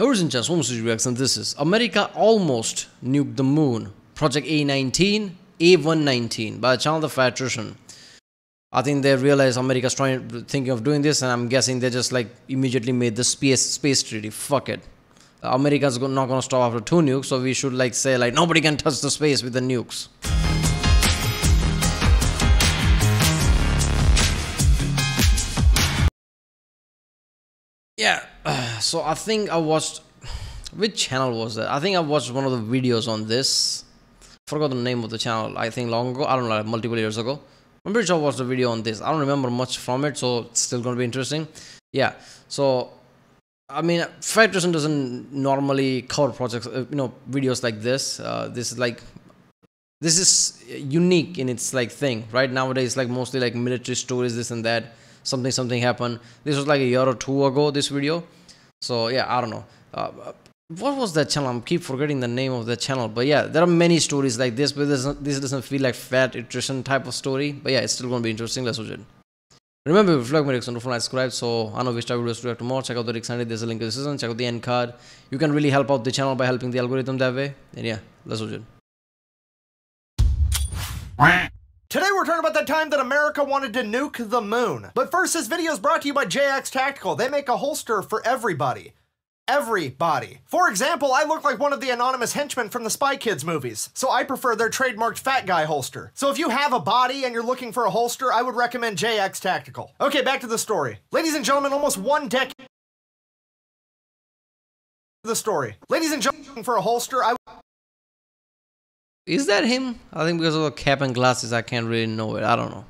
Origin Chess Home Studio Reaction. This is America almost nuked the moon. Project A19, A119 by Channel the Federation. I think they realized America's trying thinking of doing this, and I'm guessing they just like immediately made the space space treaty. Fuck it. America's not gonna stop after two nukes, so we should like say like nobody can touch the space with the nukes. Yeah, so I think I watched which channel was that? I think I watched one of the videos on this. Forgot the name of the channel. I think long ago. I don't know, like multiple years ago. I'm pretty sure I watched the video on this. I don't remember much from it, so it's still gonna be interesting. Yeah. So I mean, Federation doesn't normally cover projects, uh, you know, videos like this. Uh, this is like this is unique in its like thing right nowadays like mostly like military stories this and that something something happened this was like a year or two ago this video so yeah i don't know uh, what was that channel i keep forgetting the name of the channel but yeah there are many stories like this but this, this doesn't feel like Fat Electrician type of story but yeah it's still gonna be interesting let's watch it Remember, if you like my reaction, don't subscribe. So I know we start videos to react to more. Check out the Rick Sandy. There's a link in the description. Check out the end card. You can really help out the channel by helping the algorithm that way. And yeah, let's watch it. Today we're talking about the time that America wanted to nuke the moon. But first, this video is brought to you by JX Tactical. They make a holster for everybody. Everybody. For example, I look like one of the anonymous henchmen from the Spy Kids movies, so I prefer their trademarked fat guy holster. So if you have a body and you're looking for a holster, I would recommend JX Tactical. Okay, back to the story. Ladies and gentlemen, almost one decade the story. Ladies and gentlemen, for a holster, I is that him? I think because of the cap and glasses, I can't really know it. I don't know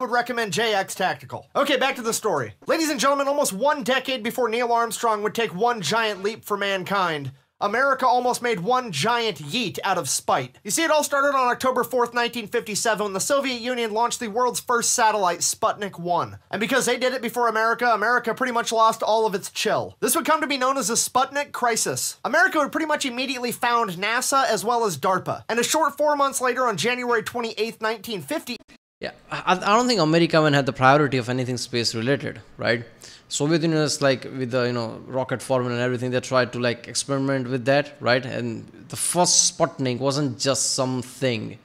would recommend JX Tactical. Okay, back to the story. Ladies and gentlemen, almost one decade before Neil Armstrong would take one giant leap for mankind, America almost made one giant yeet out of spite. You see, it all started on October 4th, 1957, when the Soviet Union launched the world's first satellite, Sputnik 1. And because they did it before America, America pretty much lost all of its chill. This would come to be known as the Sputnik Crisis. America would pretty much immediately found NASA as well as DARPA. And a short four months later, on January 28, 1950, yeah, I, I don't think America even had the priority of anything space related, right? Soviet Union is like with the you know rocket formula and everything. They tried to like experiment with that, right? And the first Sputnik wasn't just something;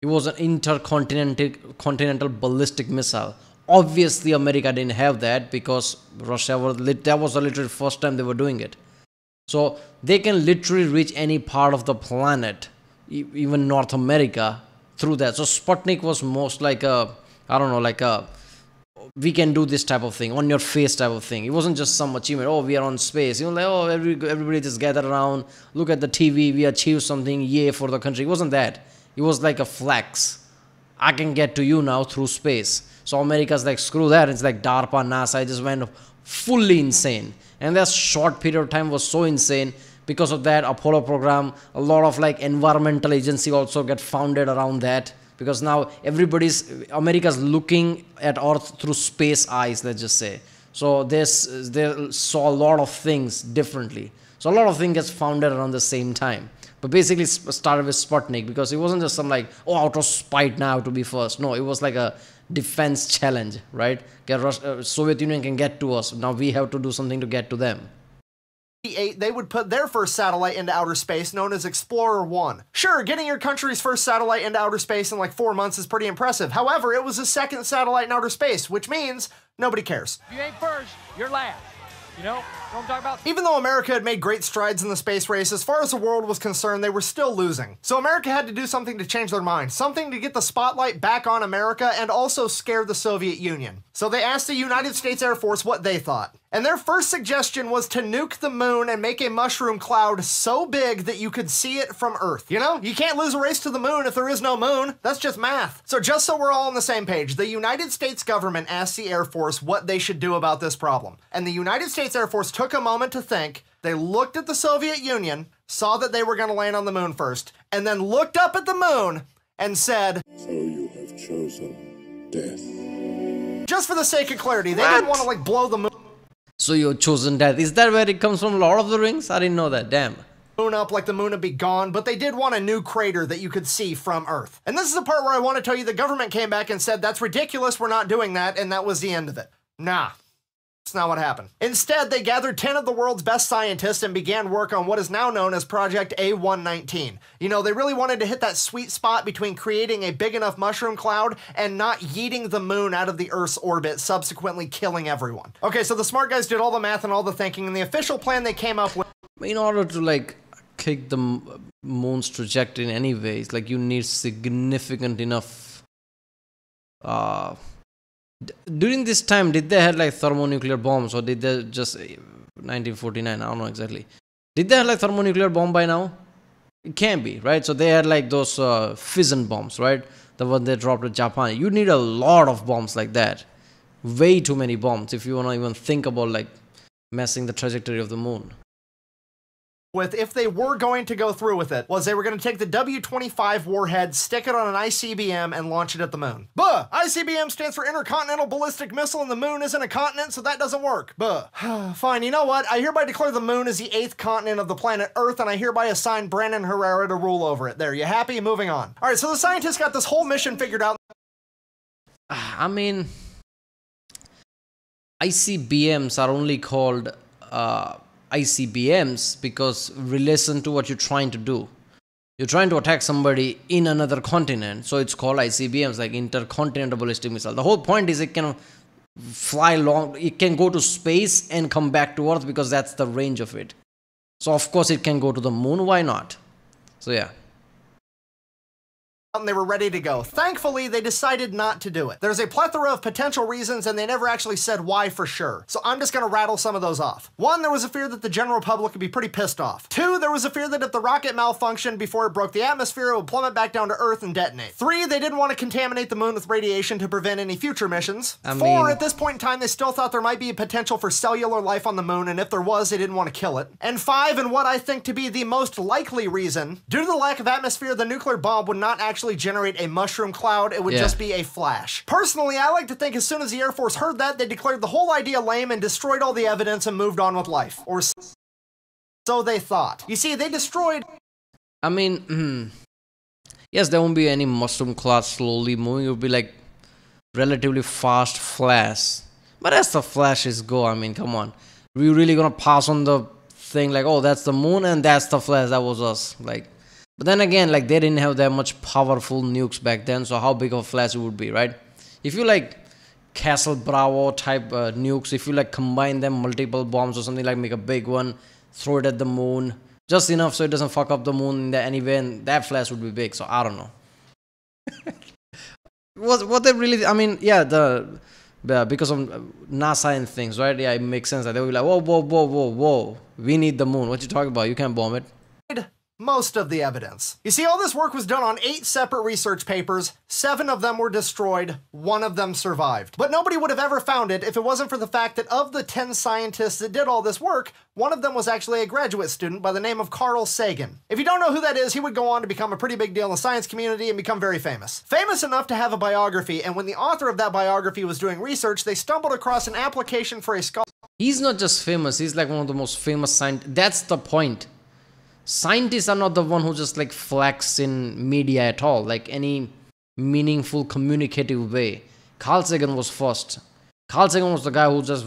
it was an intercontinental continental ballistic missile. Obviously, America didn't have that because Russia was that was the literally first time they were doing it. So they can literally reach any part of the planet, even North America, through that. So Sputnik was most like a, I don't know, like a, we can do this type of thing on your face type of thing. It wasn't just some achievement. Oh, we are on space. You know, like oh, every, everybody just gather around, look at the TV. We achieved something. Yay for the country. It wasn't that. It was like a flex. I can get to you now through space. So America's like screw that. It's like DARPA, NASA. I just went fully insane. And that short period of time was so insane because of that apollo program a lot of like environmental agency also get founded around that because now everybody's america's looking at earth through space eyes let's just say. So this they saw a lot of things differently. So a lot of things gets founded around the same time. But basically started with sputnik because it wasn't just some like oh out of spite now to be first. No it was like a defense challenge right? Uh, soviet union can get to us. Now we have to do something to get to them they would put their first satellite into outer space, known as Explorer 1. Sure, getting your country's first satellite into outer space in like four months is pretty impressive. However, it was the second satellite in outer space, which means nobody cares. If you ain't first, you're last. You know Even though America had made great strides in the space race, as far as the world was concerned, they were still losing. So America had to do something to change their mind, something to get the spotlight back on America and also scare the Soviet Union. So they asked the United States Air Force what they thought. And their first suggestion was to nuke the moon and make a mushroom cloud so big that you could see it from Earth. You know, you can't lose a race to the moon if there is no moon. That's just math. So just so we're all on the same page, the United States government asked the Air Force what they should do about this problem. And the United States Air Force took a moment to think. They looked at the Soviet Union, saw that they were going to land on the moon first, and then looked up at the moon and said, So you have chosen death. Just for the sake of clarity, they what? didn't want to like blow the moon so you're chosen death. Is that where it comes from? Lord of the Rings? I didn't know that. Damn. Moon up like the moon would be gone, but they did want a new crater that you could see from Earth. And this is the part where I want to tell you the government came back and said, that's ridiculous, we're not doing that, and that was the end of it. Nah, That's not what happened. Instead, they gathered 10 of the world's best scientists and began work on what is now known as Project A119. You know, they really wanted to hit that sweet spot between creating a big enough mushroom cloud and not yeeting the moon out of the Earth's orbit, subsequently killing everyone. Okay, so the smart guys did all the math and all the thinking, and the official plan they came up with in order to like kick the moon's trajectory in any ways like you need significant enough uh during this time did they have like thermonuclear bombs or did they just 1949 i don't know exactly. Did they have like thermonuclear bomb by now? It can be right? So they had like those uh, fission bombs right? The one they dropped at japan. You need a lot of bombs like that. Way too many bombs if you want to even think about like messing the trajectory of the moon with if they were going to go through with it was they were going to take the W-25 warhead, stick it on an ICBM, and launch it at the moon. Buh! ICBM stands for Intercontinental Ballistic Missile, and the moon isn't a continent, so that doesn't work. Buh. Fine, you know what? I hereby declare the moon is the eighth continent of the planet Earth, and I hereby assign Brandon Herrera to rule over it. There, you happy? Moving on. All right, so the scientists got this whole mission figured out. I mean, ICBMs are only called. Uh, ICBMs because relation to what you're trying to do. You're trying to attack somebody in another continent, so it's called ICBMs, like intercontinental ballistic missile. The whole point is it can fly long, it can go to space and come back to Earth because that's the range of it. So of course it can go to the moon. Why not? So yeah and they were ready to go. Thankfully, they decided not to do it. There's a plethora of potential reasons, and they never actually said why for sure. So I'm just gonna rattle some of those off. One, there was a fear that the general public would be pretty pissed off. Two, there was a fear that if the rocket malfunctioned before it broke the atmosphere, it would plummet back down to Earth and detonate. Three, they didn't want to contaminate the moon with radiation to prevent any future missions. I Four, mean... at this point in time, they still thought there might be a potential for cellular life on the moon, and if there was, they didn't want to kill it. And five, and what I think to be the most likely reason, due to the lack of atmosphere, the nuclear bomb would not actually generate a mushroom cloud, it would yeah. just be a flash. Personally, I like to think as soon as the Air Force heard that, they declared the whole idea lame and destroyed all the evidence and moved on with life. Or so they thought. You see, they destroyed. I mean, mm, yes, there won't be any mushroom cloud slowly moving. It will be like relatively fast flash. But as the flashes go, I mean, come on. We really gonna pass on the thing like, oh, that's the moon and that's the flash. That was us. Like, but then again, like they didn't have that much powerful nukes back then, so how big of a flash it would be, right? If you like Castle Bravo type uh, nukes, if you like combine them multiple bombs or something like make a big one, throw it at the moon, just enough so it doesn't fuck up the moon in the anyway, and that flash would be big. So I don't know. what what they really? I mean, yeah, the uh, because of NASA and things, right? Yeah, it makes sense that they will be like, whoa, whoa, whoa, whoa, whoa, we need the moon. What you talking about? You can't bomb it most of the evidence. You see, all this work was done on eight separate research papers, seven of them were destroyed, one of them survived. But nobody would have ever found it if it wasn't for the fact that of the 10 scientists that did all this work, one of them was actually a graduate student by the name of Carl Sagan. If you don't know who that is, he would go on to become a pretty big deal in the science community and become very famous. Famous enough to have a biography, and when the author of that biography was doing research, they stumbled across an application for a scholarship. He's not just famous, he's like one of the most famous scientists. That's the point scientists are not the one who just like flex in media at all like any meaningful communicative way. Carl sagan was first. Carl sagan was the guy who just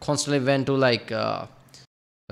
constantly went to like uh,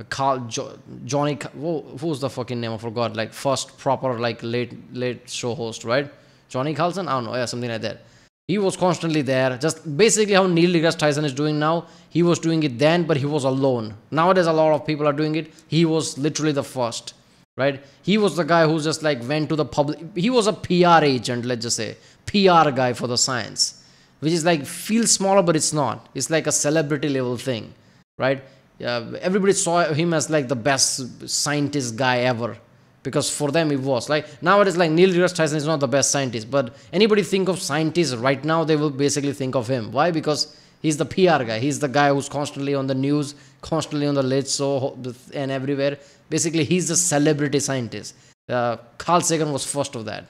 Carl jo- Johnny who, who's the fucking name? I forgot. Like first proper like late late show host right? Johnny Carlson? I don't know. Yeah something like that. He was constantly there. Just basically how Neil deGrasse Tyson is doing now he was doing it then but he was alone. Nowadays a lot of people are doing it. He was literally the first right? He was the guy who just like went to the public. He was a PR agent, let's just say, PR guy for the science, which is like feels smaller, but it's not. It's like a celebrity level thing, right? Uh, everybody saw him as like the best scientist guy ever because for them it was like nowadays like Neil deGrasse Tyson is not the best scientist, but anybody think of scientists right now they will basically think of him. Why? Because he's the PR guy. He's the guy who's constantly on the news, constantly on the late show and everywhere Basically, he's the celebrity scientist. Uh, Carl Sagan was first of that.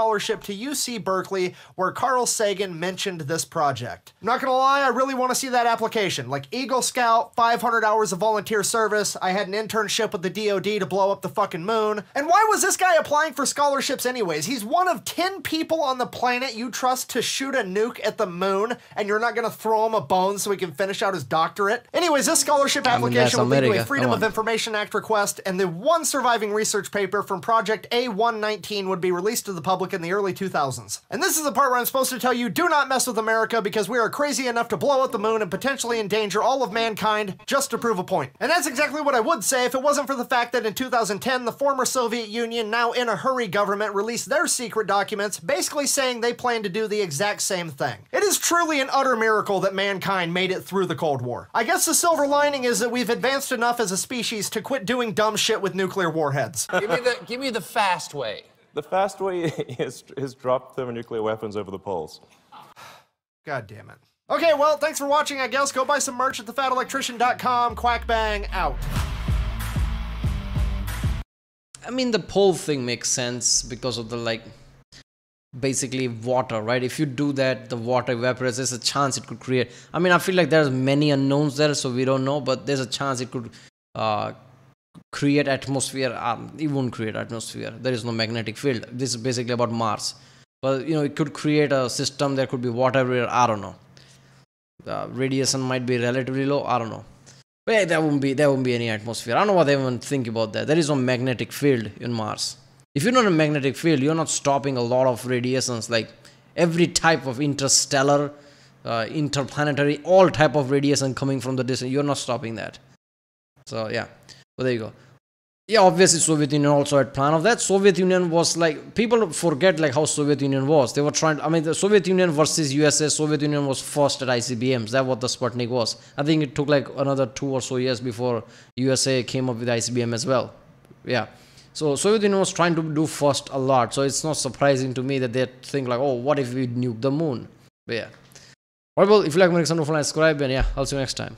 Scholarship to UC Berkeley, where Carl Sagan mentioned this project. I'm not gonna lie, I really want to see that application. Like Eagle Scout, 500 hours of volunteer service, I had an internship with the DoD to blow up the fucking moon. And why was this guy applying for scholarships anyways? He's one of 10 people on the planet you trust to shoot a nuke at the moon, and you're not gonna throw him a bone so he can finish out his doctorate? Anyways, this scholarship I mean, that's application will lead to a Freedom of. Information Act request, and the one surviving research paper from Project A119 would be released to the public in the early 2000s. And this is the part where I'm supposed to tell you do not mess with America because we are crazy enough to blow up the moon and potentially endanger all of mankind just to prove a point. And that's exactly what I would say if it wasn't for the fact that in 2010, the former Soviet Union, now in a hurry government, released their secret documents basically saying they plan to do the exact same thing. It is truly an utter miracle that mankind made it through the Cold War. I guess the silver lining is that we've advanced enough as a species to quit doing dumb shit with nuclear warheads. give me the give me the fast way. The fast way is, is drop thermonuclear weapons over the poles. God damn it. Okay, well, thanks for watching, I guess. Go buy some merch at thefatelectrician.com. Quack bang out. I mean, the pole thing makes sense because of the like basically water, right? If you do that, the water evaporates. There's a chance it could create. I mean, I feel like there's many unknowns there, so we don't know. But there's a chance it could uh, create atmosphere. Um, it won't create atmosphere. There is no magnetic field. This is basically about Mars. But you know, it could create a system. There could be water. I don't know. The radiation might be relatively low. I don't know. But yeah, there won't be there won't be any atmosphere. I don't know what they even think about that. There is no magnetic field in Mars. If you're not a magnetic field, you're not stopping a lot of radiations. Like every type of interstellar, uh, interplanetary, all type of radiation coming from the distance, you're not stopping that. So yeah, but there you go. Yeah, obviously Soviet Union also had plan of that. Soviet Union was like people forget like how Soviet Union was. They were trying. I mean, the Soviet Union versus USA. Soviet Union was first at ICBMs. That's what the Sputnik was. I think it took like another two or so years before USA came up with ICBM as well. Yeah. So Soviet Union was trying to do first a lot. So it's not surprising to me that they think like, oh, what if we nuke the moon? But yeah. Alright, well, if you like my subscribe and yeah, I'll see you next time.